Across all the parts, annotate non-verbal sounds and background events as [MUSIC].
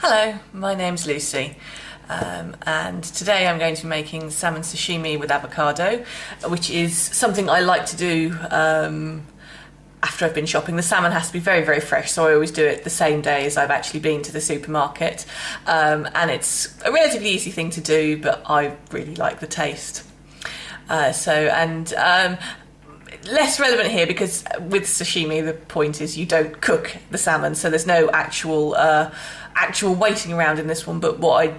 Hello, my name's Lucy. Um, and today I'm going to be making salmon sashimi with avocado, which is something I like to do um, after I've been shopping. The salmon has to be very, very fresh, so I always do it the same day as I've actually been to the supermarket. Um, and it's a relatively easy thing to do, but I really like the taste. Uh, so, and um, less relevant here because with sashimi the point is you don't cook the salmon so there's no actual uh, actual waiting around in this one but what I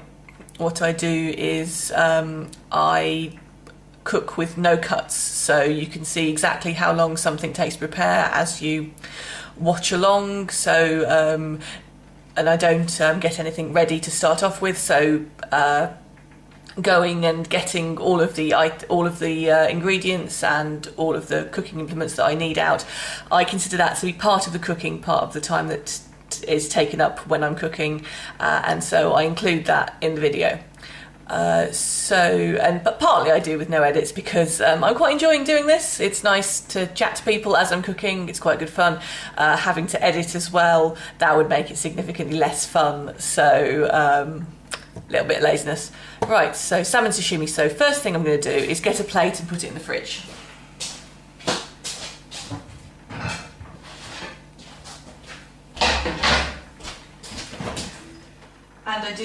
what I do is um, I cook with no cuts so you can see exactly how long something takes to prepare as you watch along so um, and I don't um, get anything ready to start off with so uh, going and getting all of the all of the uh, ingredients and all of the cooking implements that I need out. I consider that to be part of the cooking, part of the time that is taken up when I'm cooking, uh, and so I include that in the video. Uh, so, and but partly I do with no edits because um, I'm quite enjoying doing this. It's nice to chat to people as I'm cooking. It's quite good fun. Uh, having to edit as well that would make it significantly less fun. So. Um, a little bit of laziness. Right, so salmon sashimi. So first thing I'm going to do is get a plate and put it in the fridge.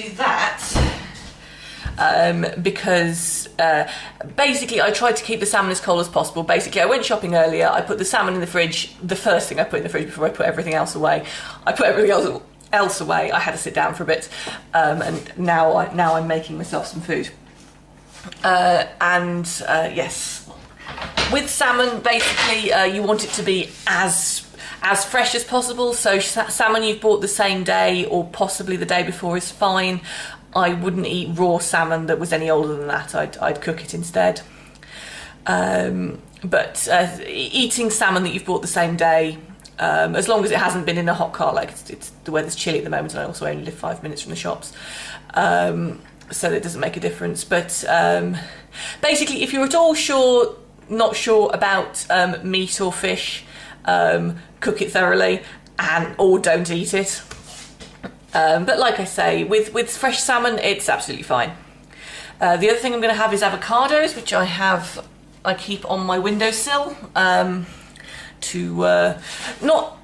Do that um, because uh, basically I tried to keep the salmon as cold as possible. Basically, I went shopping earlier. I put the salmon in the fridge. The first thing I put in the fridge before I put everything else away. I put everything else else away. I had to sit down for a bit, um, and now I, now I'm making myself some food. Uh, and uh, yes, with salmon, basically uh, you want it to be as as fresh as possible. So salmon you've bought the same day or possibly the day before is fine. I wouldn't eat raw salmon that was any older than that. I'd, I'd cook it instead. Um, but uh, eating salmon that you've bought the same day um, as long as it hasn't been in a hot car, like it's, it's, the weather's chilly at the moment, and I also only live five minutes from the shops, um, so it doesn't make a difference. But um, basically, if you're at all sure, not sure about um, meat or fish, um, cook it thoroughly, and or don't eat it. Um, but like I say, with with fresh salmon, it's absolutely fine. Uh, the other thing I'm going to have is avocados, which I have, I keep on my windowsill. Um, to uh, not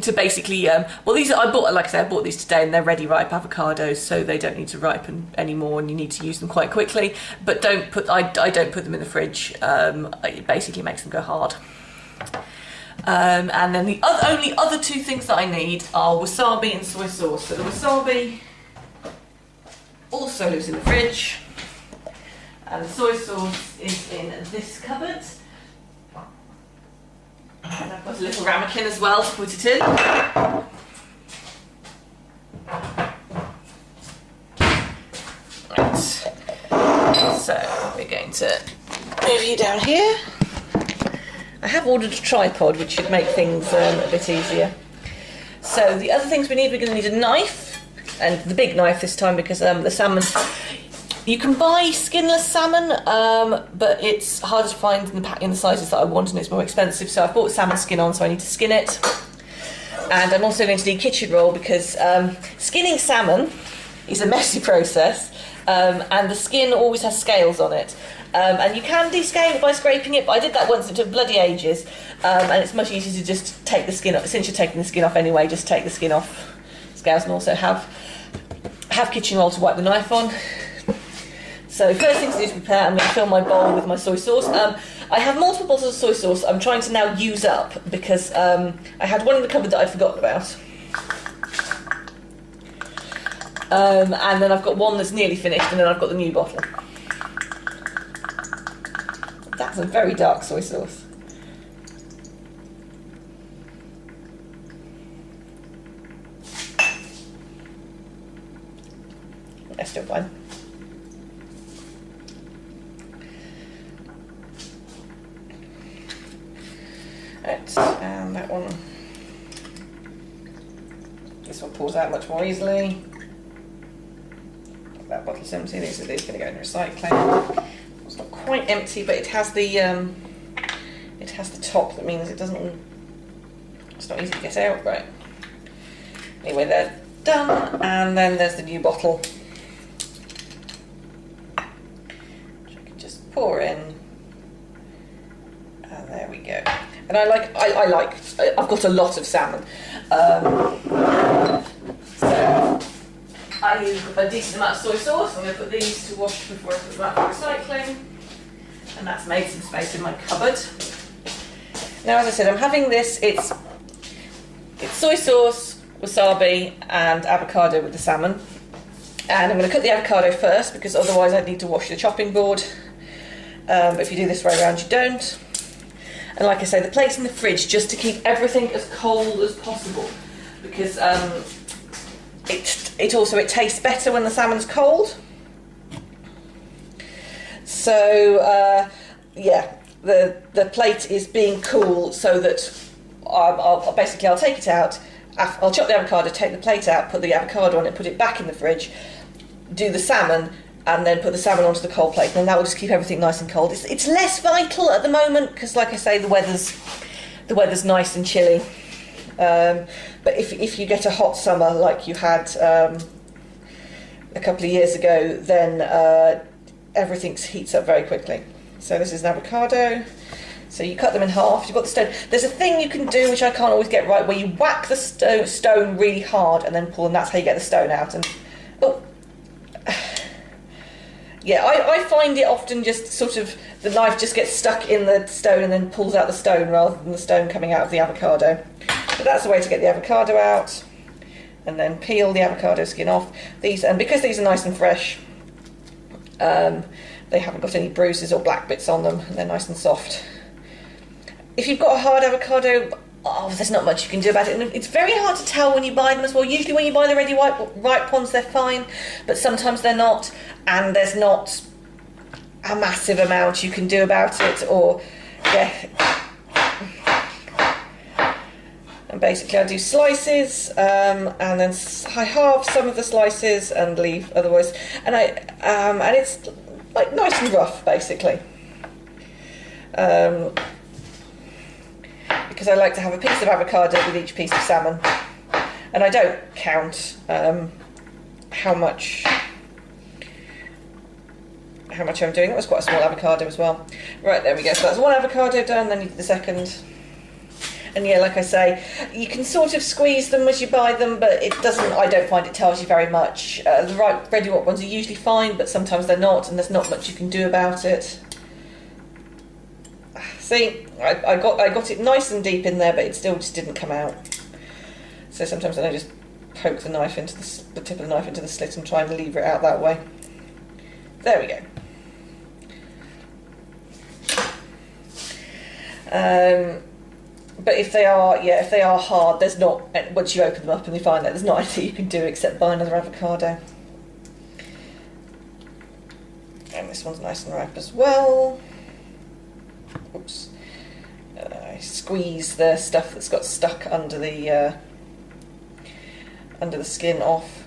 to basically um, well these I bought like I said I bought these today and they're ready ripe avocados so they don't need to ripen anymore and you need to use them quite quickly but don't put I, I don't put them in the fridge um, it basically makes them go hard um, and then the other, only other two things that I need are wasabi and soy sauce so the wasabi also lives in the fridge and the soy sauce is in this cupboard and I've got a little ramekin as well to put it in. Right. So we're going to move you down here. I have ordered a tripod which should make things um, a bit easier. So the other things we need, we're going to need a knife, and the big knife this time because um, the salmon you can buy skinless salmon, um, but it's harder to find in the, in the sizes that I want and it's more expensive. So I've bought salmon skin on, so I need to skin it. And I'm also going to need kitchen roll because um, skinning salmon is a messy [LAUGHS] process um, and the skin always has scales on it. Um, and you can descale it by scraping it, but I did that once, it took bloody ages. Um, and it's much easier to just take the skin off. Since you're taking the skin off anyway, just take the skin off scales and also have, have kitchen roll to wipe the knife on. So first thing to do is prepare, I'm going to fill my bowl with my soy sauce. Um, I have multiple bottles of soy sauce I'm trying to now use up because um, I had one in the cupboard that I'd forgotten about. Um, and then I've got one that's nearly finished and then I've got the new bottle. That's a very dark soy sauce. That's still fine. Right, and that one, this one pulls out much more easily. That bottle's empty, these are these going to go in recycling. It's not quite empty, but it has the um, it has the top that means it doesn't, it's not easy to get out, right. Anyway, they're done, and then there's the new bottle. Which I can just pour in. And there we go. And I like, I, I like, I've got a lot of salmon. Um, I use a decent amount of soy sauce. I'm going to put these to wash before I put them out for recycling. And that's made some space in my cupboard. Now, as I said, I'm having this. It's it's soy sauce, wasabi, and avocado with the salmon. And I'm going to cut the avocado first because otherwise I'd need to wash the chopping board. Um, but if you do this way around, you don't. And like I say, the plate's in the fridge just to keep everything as cold as possible because um, it it also it tastes better when the salmon's cold. So uh, yeah, the the plate is being cool so that I'll, I'll basically I'll take it out. I'll chop the avocado, take the plate out, put the avocado on it, put it back in the fridge, do the salmon, and then put the salmon onto the cold plate. And that will just keep everything nice and cold. It's, it's less vital at the moment because, like I say, the weather's the weather's nice and chilly. Um, but if if you get a hot summer like you had um, a couple of years ago, then uh, everything heats up very quickly. So this is an avocado. So you cut them in half. You've got the stone. There's a thing you can do which I can't always get right, where you whack the sto- stone really hard and then pull, and that's how you get the stone out. And oh, [SIGHS] yeah, I, I find it often just sort of the knife just gets stuck in the stone and then pulls out the stone rather than the stone coming out of the avocado. That's the way to get the avocado out. And then peel the avocado skin off. These and because these are nice and fresh, um, they haven't got any bruises or black bits on them. And they're nice and soft. If you've got a hard avocado, oh, there's not much you can do about it. And it's very hard to tell when you buy them as well. Usually, when you buy the ready white, ripe ones, they're fine, but sometimes they're not, and there's not a massive amount you can do about it. Or, yeah. And basically, I do slices, um, and then I halve some of the slices and leave otherwise. And I, um, and it's like nice and rough, basically. Um, because I like to have a piece of avocado with each piece of salmon. And I don't count um, how much how much I'm doing. That was quite a small avocado as well. Right, there we go. So that's one avocado done, then the second. And yeah, like I say, you can sort of squeeze them as you buy them, but it doesn't, I don't find it tells you very much. Uh, the right ready wet ones are usually fine, but sometimes they're not, and there's not much you can do about it. See, I, I got I got it nice and deep in there, but it still just didn't come out. So sometimes I just poke the knife into the, the tip of the knife into the slit and try and lever it out that way. There we go. Um, but if they are, yeah, if they are hard, there's not. Once you open them up and you find that there's not [LAUGHS] anything you can do except buy another avocado. And this one's nice and ripe as well oops, uh, squeeze the stuff that's got stuck under the uh, under the skin off.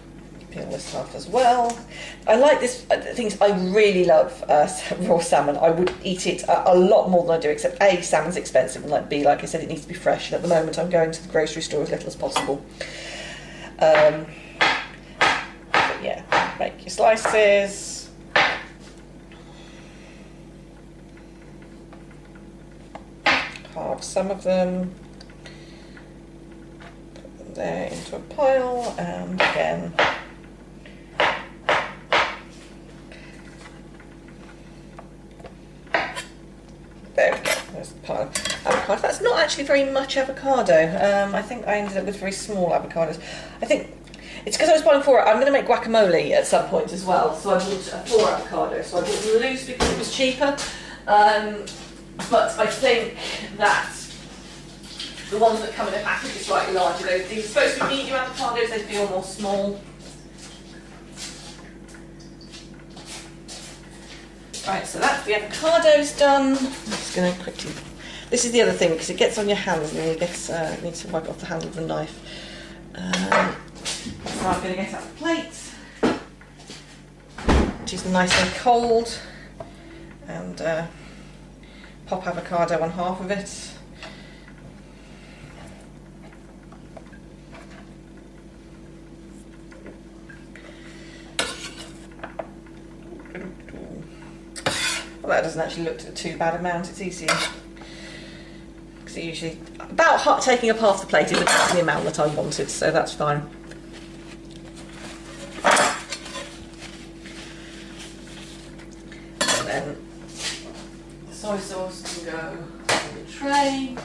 Peel this off as well. I like this. Uh, things I really love uh, raw salmon. I would eat it a, a, lot more than I do. Except a salmon's expensive, and like b, like I said, it needs to be fresh. And at the moment, I'm going to the grocery store as little as possible. Um, yeah, make your slices. halve some of them, put them there into a pile, and again There we go. There's the pile That's not actually very much avocado. Um, I think I ended up with very small avocados. I think it's because I was buying four. I'm going to make guacamole at some point as well, so I bought a four avocados. So I bought them loose because it was cheaper. Um, but I think that the ones that come in a package are slightly larger. These are supposed to be medium avocados, they feel more small. Right, so that's the avocados done. I'm just going to quickly. This is the other thing because it gets on your hands and you get, uh, need to wipe off the handle of the knife. Um, so I'm going to get out the plate, which is nice and cold, and uh, pop avocado on half of it. Well, that doesn't actually look too bad amount, it's easier. Usually about taking up half the plate is about the amount that I wanted, so that's fine. And then the soy sauce can go in the tray.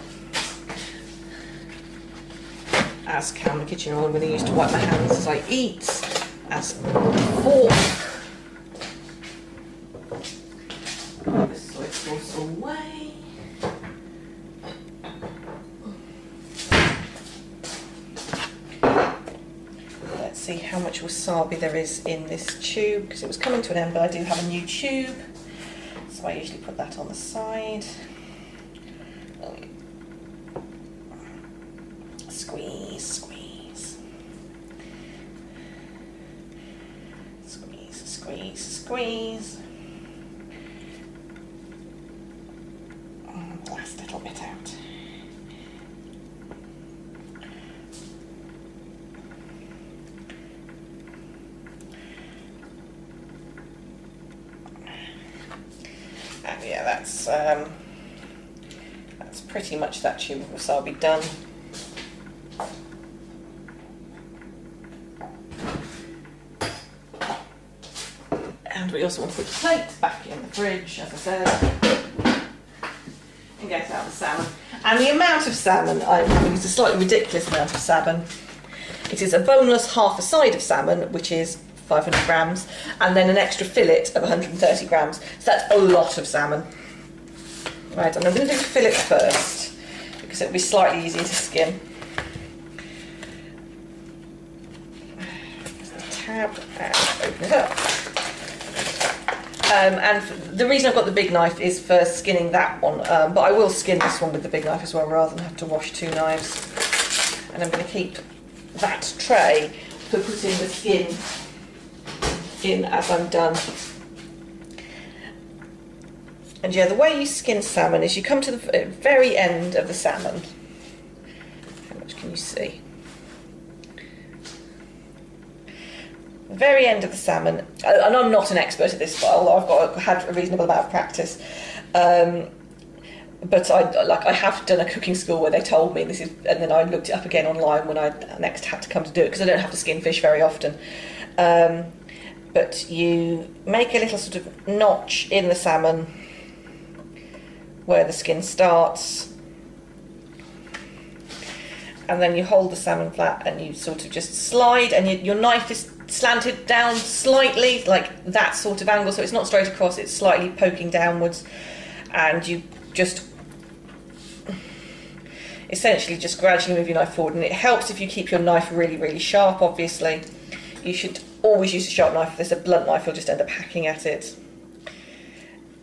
As can the kitchen oil, I'm going to use to wipe my hands as I eat. As fork. The soy sauce away. Let's see how much wasabi there is in this tube because it was coming to an end, but I do have a new tube, so I usually put that on the side. Squeeze, squeeze. Squeeze, squeeze, squeeze. And the last little bit out. And yeah, that's um, that's pretty much tube of wasabi done. And we also want to put the plate back in the fridge, as I said, and get out the salmon. And the amount of salmon I'm having is a slightly ridiculous amount of salmon. It is a boneless half a side of salmon, which is 500 grams, and then an extra fillet of 130 grams. So that's a lot of salmon. Right, I'm going to do the fillet first because it'll be slightly easier to skin. Tab and open it up. Um, and the reason I've got the big knife is for skinning that one, um, but I will skin this one with the big knife as well rather than have to wash two knives. And I'm going to keep that tray for putting the skin in as I'm done. And yeah, the way you skin salmon is you come to the very end of the salmon. How much can you see? The very end of the salmon, uh, and I'm not an expert at this, but I've got had a reasonable amount of practice. Um, but I like I have done a cooking school where they told me this is, and then I looked it up again online when I next had to come to do it because I don't have to skin fish very often. Um, but you make a little sort of notch in the salmon where the skin starts, and then you hold the salmon flat and you sort of just slide, and you, your knife is slanted down slightly, like that sort of angle, so it's not straight across; it's slightly poking downwards, and you just essentially just gradually move your knife forward. And it helps if you keep your knife really really sharp obviously. You should always use a sharp knife. If there's a blunt knife you'll just end up hacking at it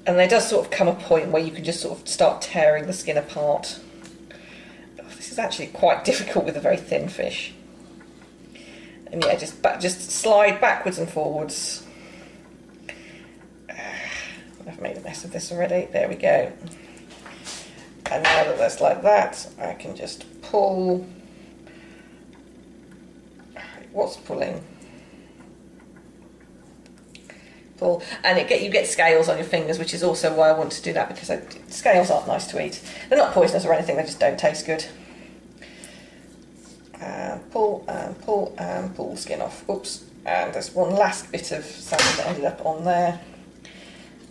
and there does sort of come a point where you can just sort of start tearing the skin apart. Oh, this is actually quite [LAUGHS] difficult with a very thin fish. And yeah just just slide backwards and forwards. [SIGHS] I've made a mess of this already. There we go. And now that that's like that, I can just pull. What's pulling? Pull, and it get you get scales on your fingers, which is also why I want to do that because I, scales aren't nice to eat. They're not poisonous or anything; they just don't taste good. And pull and pull and pull the skin off. Oops! And there's one last bit of salmon that ended up on there,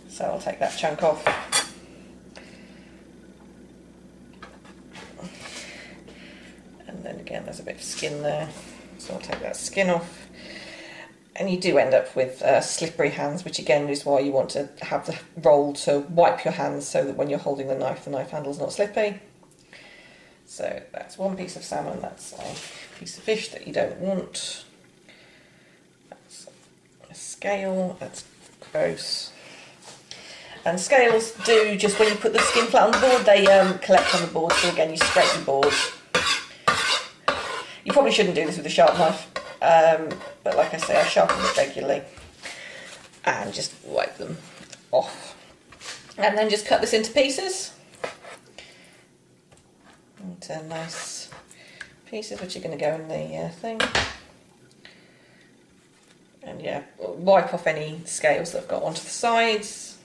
so I'll take that chunk off. and then again there's a bit of skin there so I'll take that skin off and you do end up with uh, slippery hands which again is why you want to have the roll to wipe your hands so that when you're holding the knife the knife handle's not slippy. So that's one piece of salmon. That's a piece of fish that you don't want. That's a scale. That's gross. And scales do just when you put the skin flat on the board they um, collect on the board. So again you scrape the board. You probably shouldn't do this with a sharp knife, um, but like I say, I sharpen it regularly and just wipe them off. And then just cut this into pieces. Into nice pieces, which are going to go in the uh, thing. And yeah, wipe off any scales that I've got onto the sides.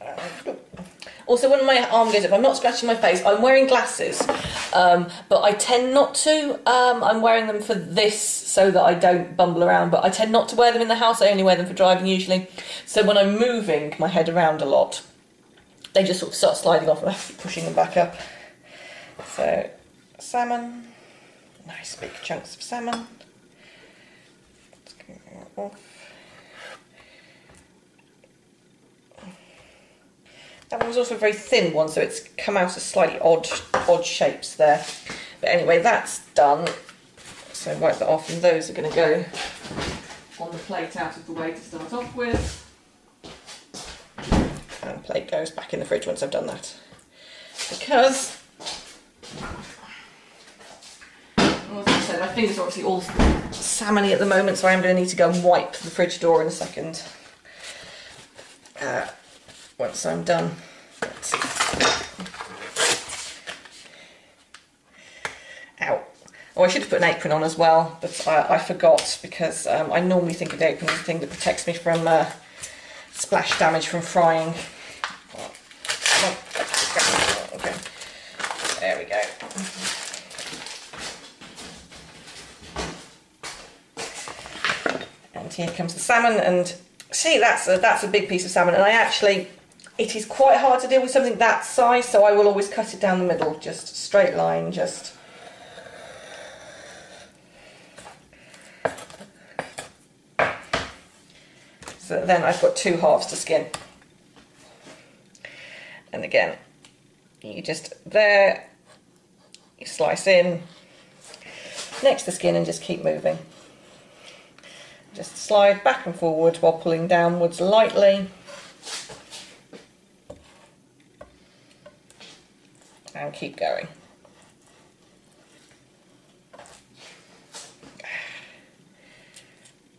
Uh, oh. Also, when my arm goes up, I'm not scratching my face, I'm wearing glasses um, but I tend not to. Um, I'm wearing them for this so that I don't bumble around, but I tend not to wear them in the house. I only wear them for driving usually. So when I'm moving my head around a lot, they just sort of start sliding off and I keep pushing them back up. So, salmon, nice big chunks of salmon. Off. That one was also a very thin one, so it's come out as slightly odd, odd shapes there. But anyway, that's done. So wipe that off, and those are going to go on the plate out of the way to start off with. And plate goes back in the fridge once I've done that. Because, as I said, my fingers are obviously all salmony at the moment, so I am going to need to go and wipe the fridge door in a second. Uh, once I'm done. Ow. Oh, I should have put an apron on as well, but I, I forgot because um, I normally think of the apron as the thing that protects me from uh, splash damage from frying. Okay. There we go. And here comes the salmon, and see, that's a, that's a big piece of salmon, and I actually, it is quite hard to deal with something that size, so I will always cut it down the middle, just straight line, just. So then I've got two halves to skin. And again, you just there, you slice in next the skin and just keep moving. Just slide back and forward while pulling downwards lightly. And keep going.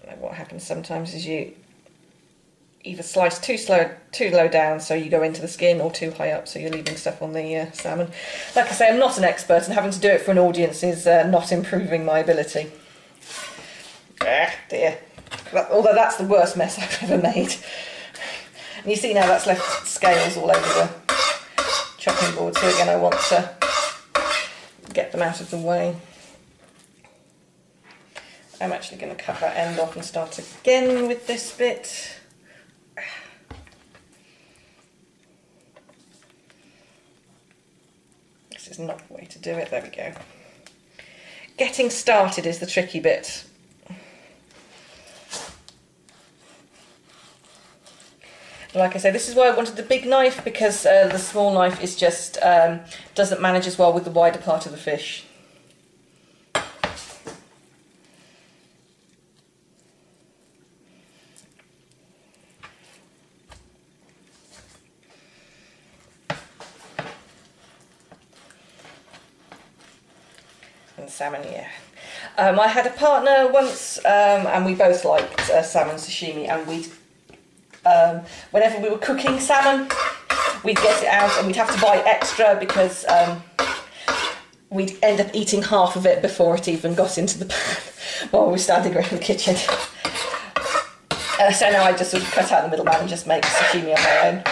And what happens sometimes is you either slice too slow, too low down, so you go into the skin, or too high up, so you're leaving stuff on the uh, salmon. Like I say, I'm not an expert, and having to do it for an audience is uh, not improving my ability. Ah, dear. That- although that's the worst mess I've ever made. And you see now that's left scales all over the chopping board, so again I want to get them out of the way. I'm actually going to cut that end off and start again with this bit. This is not the way to do it, there we go. Getting started is the tricky bit. Like I say, this is why I wanted the big knife because uh, the small knife is just um, doesn't manage as well with the wider part of the fish. and salmon, yeah. Um, I had a partner once, um, and we both liked uh, salmon sashimi, and we'd, um, whenever we were cooking salmon, we'd get it out and we'd have to buy extra because um, we'd end up eating half of it before it even got into the pan [LAUGHS] while we were standing around the kitchen. [LAUGHS] Uh, so now I just sort of cut out the middleman and just make sashimi on my own.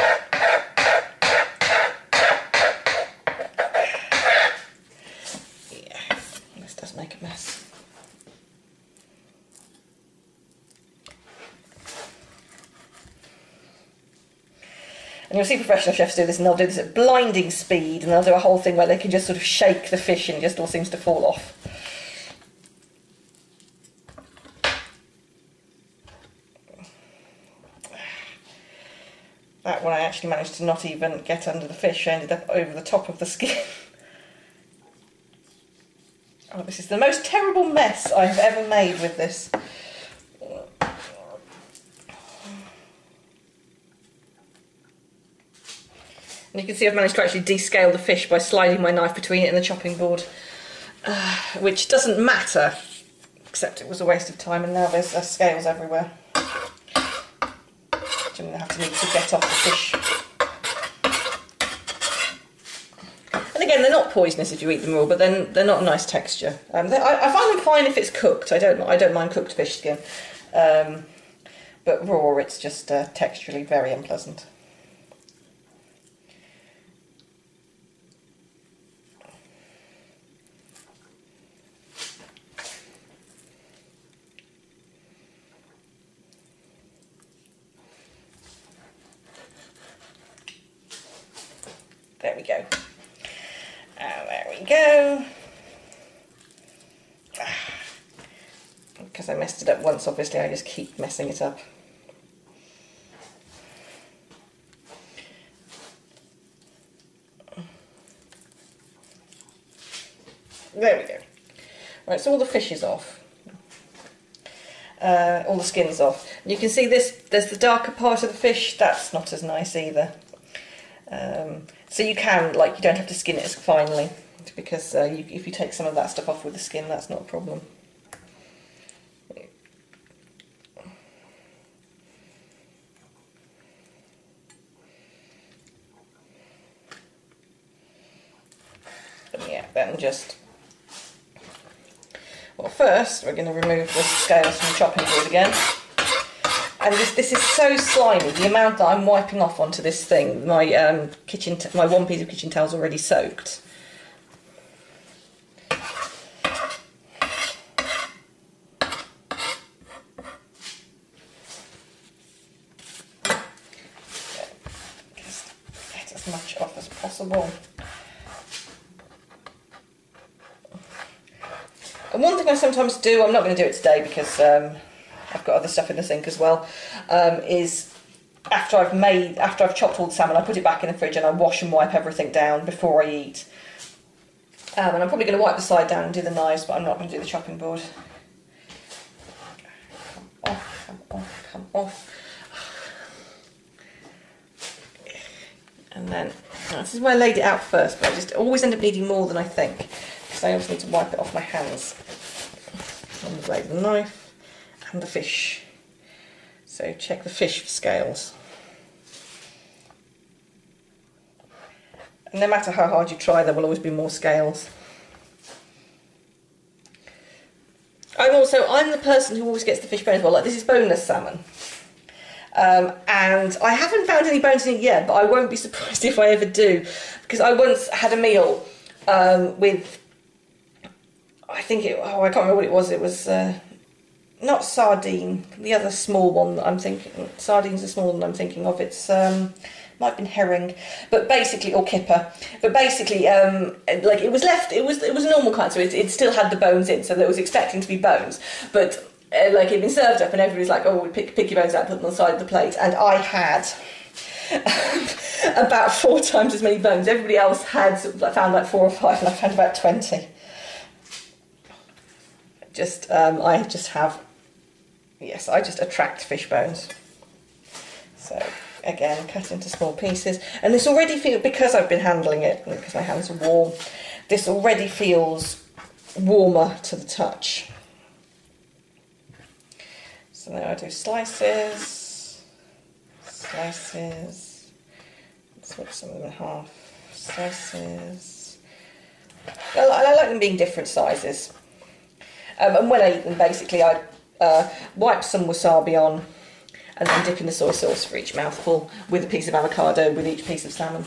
Yeah, this does make a mess. And you'll see professional chefs do this, and they'll do this at blinding speed, and they'll do a whole thing where they can just sort of shake the fish and it just all seems to fall off. That one I actually managed to not even get under the fish, I ended up over the top of the skin. [LAUGHS] Oh, this is the most terrible mess I've ever made with this. And you can see I've managed to actually descale the fish by sliding my knife between it and the chopping board, uh, which doesn't matter, except it was a waste of time and now there's uh, scales everywhere. Which I'm going to have to need to get off the fish. And again, they're not poisonous if you eat them raw, but then they're not a nice texture. Um, I, I find them fine if it's cooked. I don't. I don't mind cooked fish skin, um, but raw, it's just uh, texturally very unpleasant. There we go. And there we go. Because I messed it up once, obviously, I just keep messing it up. There we go. Right, so all the fish is off. Uh, all the skin's off. You can see this, there's the darker part of the fish, that's not as nice either. Um, so you can, like, you don't have to skin it as finely because uh, you, if you take some of that stuff off with the skin, that's not a problem. But yeah, then just well, first we're going to remove the scales from the chopping board again. And this, this is so slimy, the amount that I'm wiping off onto this thing, my um, kitchen, my one piece of kitchen towel is already soaked. Get as much off as possible. One thing I sometimes do, I'm not going to do it today because um, I've got other stuff in the sink as well, um, is after I've made, after I've chopped all the salmon, I put it back in the fridge and I wash and wipe everything down before I eat. Um, and I'm probably going to wipe the side down and do the knives, but I'm not going to do the chopping board. Come off, come off, come off. And then, this is where I laid it out first, but I just always end up needing more than I think because I also need to wipe it off my hands on the blade of the knife and the fish. So check the fish for scales. And no matter how hard you try, there will always be more scales. I'm also, I'm the person who always gets the fish bones well. Like this is boneless salmon. Um, and I haven't found any bones in it yet, but I won't be [LAUGHS] surprised if I ever do. Because I once had a meal um, with think it. Oh, I can't remember what it was. It was uh, not sardine. The other small one that I'm thinking. Sardine's the small one I'm thinking of. It's um, might have been herring, but basically or kipper. But basically, um, like it was left. It was it was a normal kind, so it, it still had the bones in. So there was expecting to be bones, but. Uh, like it'd been served up, and everybody's like, "Oh, pick, pick your bones out, put them on the side of the plate." And I had [LAUGHS] about four times as many bones. Everybody else had I found like four or five, and I found about twenty just um, I just have yes I just attract fish bones. So again cut into small pieces. And this already feels because I've been handling it because my hands are warm this already feels warmer to the touch. So now I do slices slices. Split some of them in half. Slices. I like them being different sizes um, and when I eat them, basically, I uh, wipe some wasabi on and then dip in the soy sauce for each mouthful with a piece of avocado with each piece of salmon.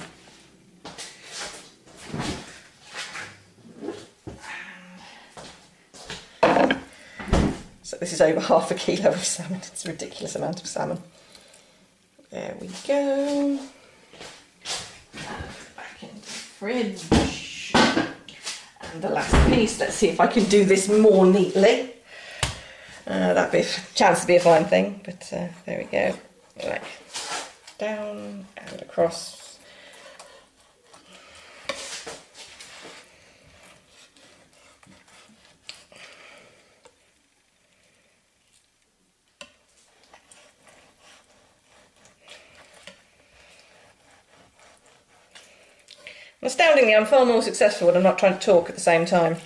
So this is over half a kilo of salmon. It's a ridiculous amount of salmon. There we go. Back into the fridge. And the last piece, let's see if I can do this more neatly. Uh, that'd be a chance to be a fine thing, but uh, there we go. Right. Down and across. Astoundingly, I'm far more successful when I'm not trying to talk at the same time.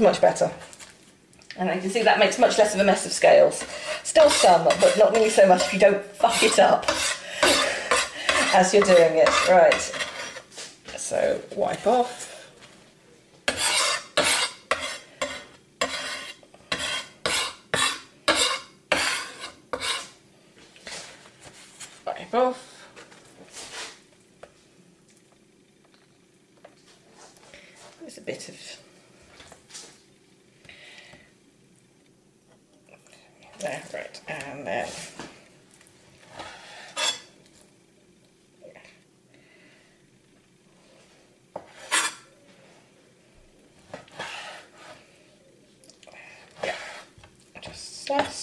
much better. And you can see that makes much less of a mess of scales. Still some, but not nearly so much if you don't fuck it up as you're doing it. Right, so wipe off. Wipe off. There's a bit of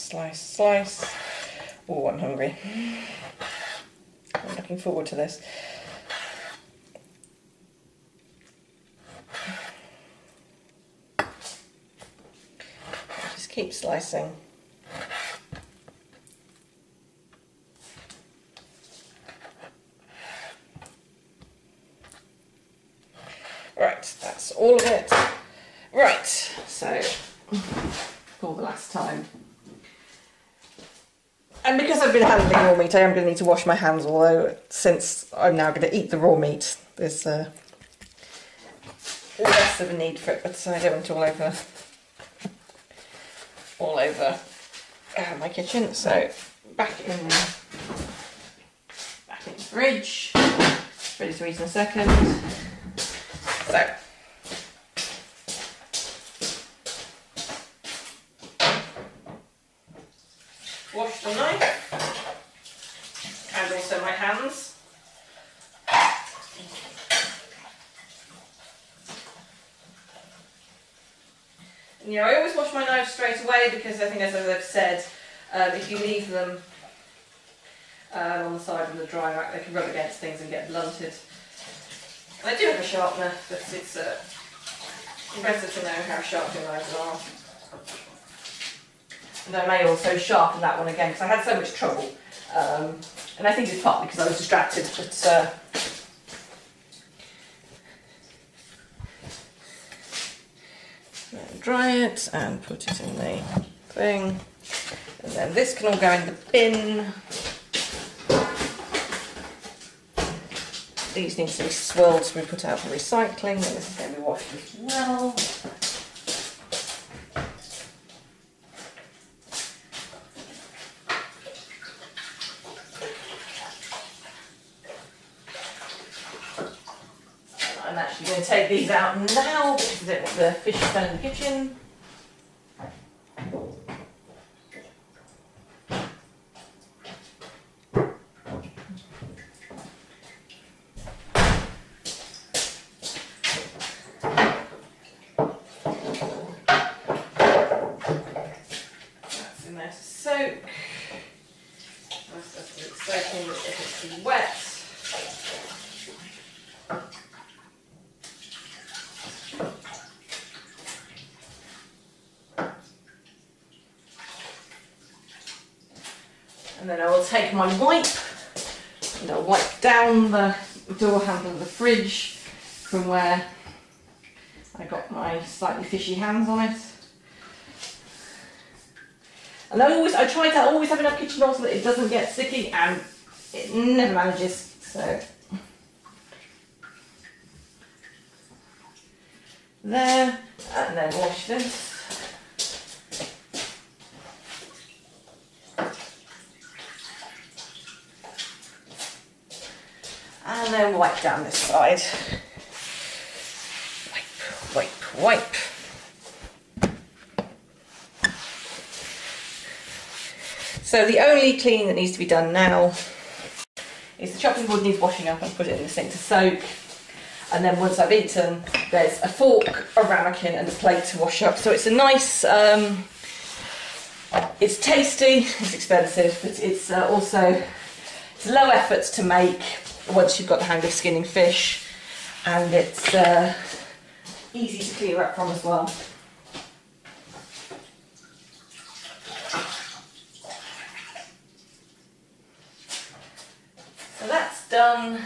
slice, slice. Oh, I'm hungry. I'm looking forward to this. Just keep slicing. Right, that's all of it. Right, so [LAUGHS] for the last time. And because I've been handling raw meat, I am going to need to wash my hands, although since I'm now going to eat the raw meat, there's uh, less of a need for it, but I don't want it all over, all over uh, my kitchen. So back in, back in the fridge, ready to eat in a second. So. Wash knife and also my hands. And, know, I always wash my knives straight away because I think, as I've said, um, if you leave them um, on the side of the dry rack, they can rub against things and get blunted. I do have a sharpener, but it's uh, better to know how sharp your knives are. And I may also sharpen that one again because I had so much trouble. Um, and I think it's partly because I was distracted, but uh, dry it and put it in the thing. And then this can all go in the bin. These need to be swirled to be put out for recycling, and this is going to be washed as well. I'm take these out now because I don't the fish to in the kitchen. That's in there to soak. That's just it soaking if it's too wet. And then I will take my wipe and I'll wipe down the door handle of the fridge from where I got my slightly fishy hands on it. And I always, I try to always have enough kitchen roll so that it doesn't get sticky and it never manages, so. There, and then wash this. And then wipe down this side. Wipe, wipe, wipe. So the only cleaning that needs to be done now is the chopping board needs washing up and put it in the sink to soak. And then once I've eaten, there's a fork, a ramekin, and a plate to wash up. So it's a nice. Um, it's tasty. It's expensive, but it's uh, also it's low effort to make once you've got the hang of skinning fish, and it's uh, easy to clear up from as well. So that's done.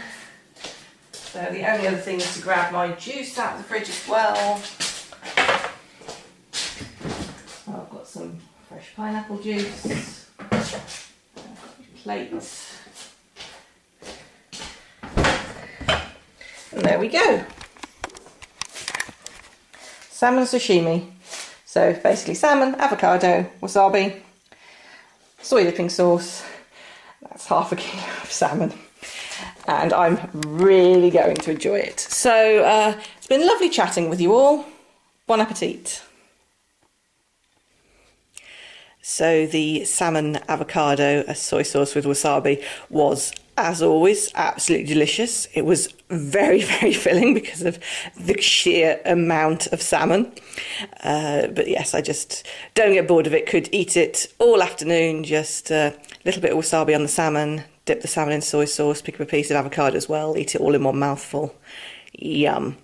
So the only other thing is to grab my juice out of the fridge as well. I've got some fresh pineapple juice. Plates. And there we go. Salmon sashimi. So basically salmon, avocado, wasabi, soy dipping sauce. That's half a kilo of salmon. And I'm really going to enjoy it. So uh, it's been lovely chatting with you all. Bon appetit. So the salmon avocado a soy sauce with wasabi was, as always, absolutely delicious. It was very, [LAUGHS] very filling because of the sheer amount of salmon. Uh, but yes, I just don't get bored of it. Could eat it all afternoon. Just a little bit of wasabi on the salmon. Dip the salmon in soy sauce. Pick up a piece of avocado as well. Eat it all in one mouthful. Yum.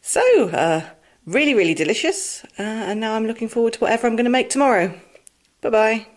So, uh, really, really delicious. Uh, and now I'm looking forward to whatever I'm going to make tomorrow. Bye bye.